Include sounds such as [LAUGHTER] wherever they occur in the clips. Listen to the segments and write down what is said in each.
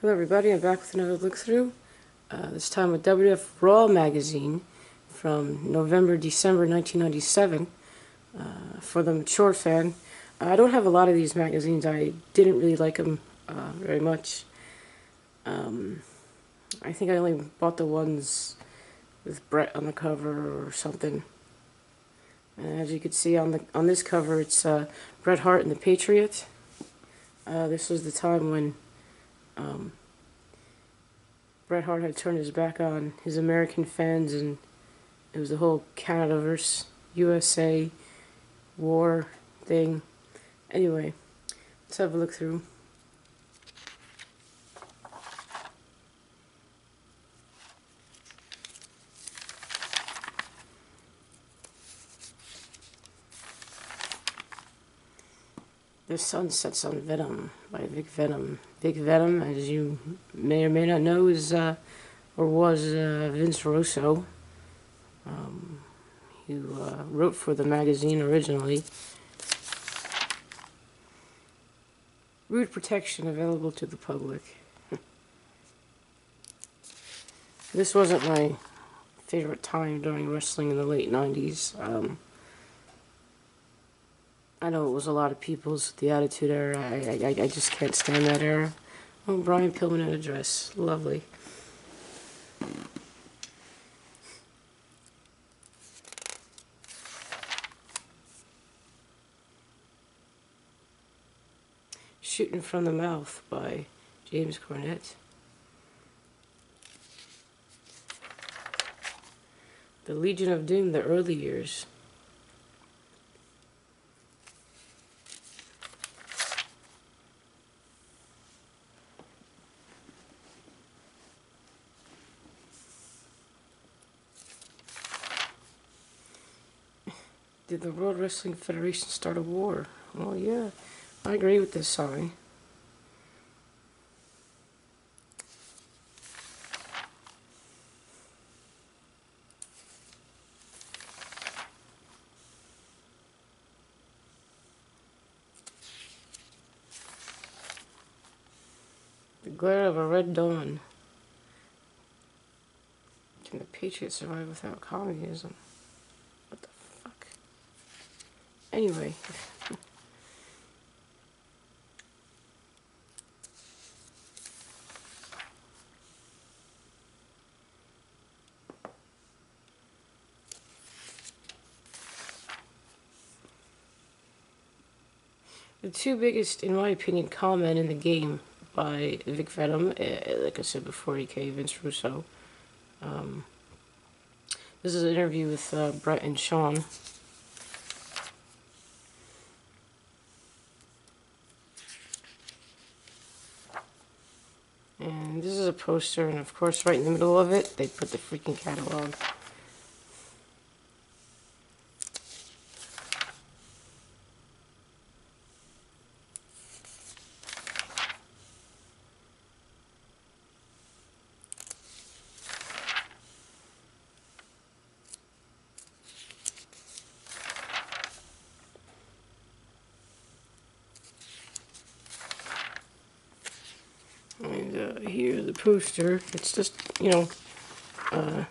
Hello everybody, I'm back with another look through. Uh, this time with WWF Raw magazine from November, December 1997 uh, for the mature fan. I don't have a lot of these magazines. I didn't really like them uh, very much. Um, I think I only bought the ones with Bret on the cover or something. And as you can see on the on this cover, it's uh, Bret Hart and the Patriot. Uh, this was the time when um, Bret Hart had turned his back on his American fans, and it was the whole Canada versus USA war thing. Anyway, let's have a look through. The Sun Sets on Venom by Vic Venom. Vic Venom, as you may or may not know, is uh, or was uh, Vince Russo, um, who uh, wrote for the magazine originally. Root protection available to the public. [LAUGHS] this wasn't my favorite time during wrestling in the late 90s. Um, I know it was a lot of people's the Attitude Era. I, I, I just can't stand that era. Oh, Brian Pillman in a dress. Lovely. Shooting from the Mouth by James Cornette. The Legion of Doom, the early years. Did the World Wrestling Federation start a war? Well, yeah, I agree with this song. The glare of a red dawn. Can the Patriots survive without communism? Anyway. the two biggest, in my opinion, comment in the game by Vic Venom, uh, like I said before, he Vince Russo. Um, this is an interview with uh, Bret and Shawn. And this is a poster, and of course right in the middle of it, they put the freaking catalog. And uh, here the poster. It's just, you know, uh,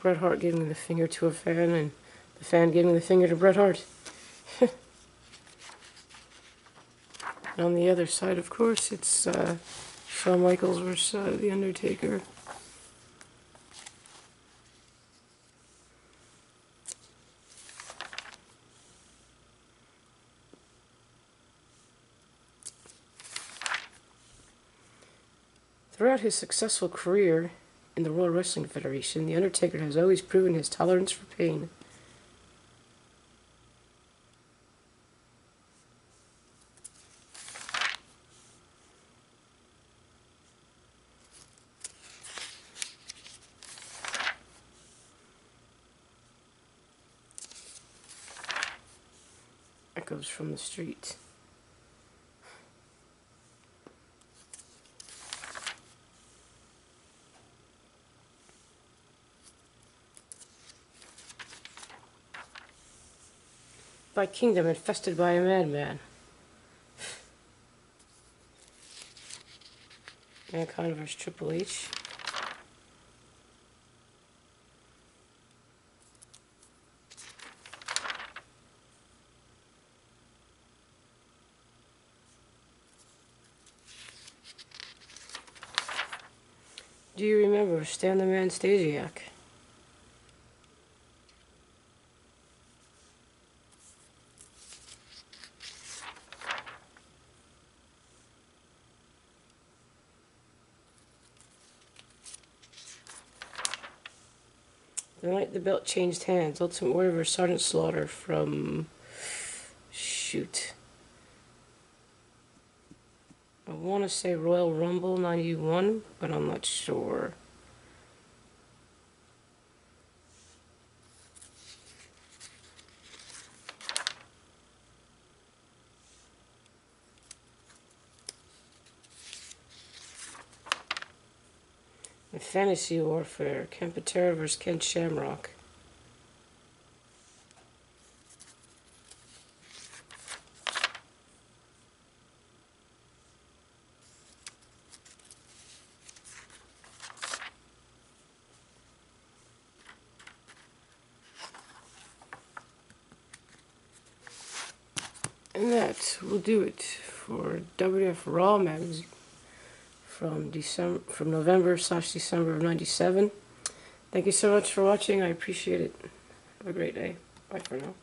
Bret Hart giving the finger to a fan and the fan giving the finger to Bret Hart. and [LAUGHS] on the other side, of course, it's uh, Shawn Michaels versus uh, The Undertaker. Throughout his successful career in the World Wrestling Federation, The Undertaker has always proven his tolerance for pain. Echoes from the street. By kingdom infested by a madman. Mankind vs. Triple H. Do you remember Stan the Man Stasiak? The night the belt changed hands, Ultimate Warrior. Sergeant Slaughter from. Shoot. I want to say Royal Rumble 91, but I'm not sure. In Fantasy Warfare, Ken Patera vs. Ken Shamrock. And that will do it for WWF Raw magazine from December from November slash December of '97. Thank you so much for watching. I appreciate it. Have a great day. Bye for now.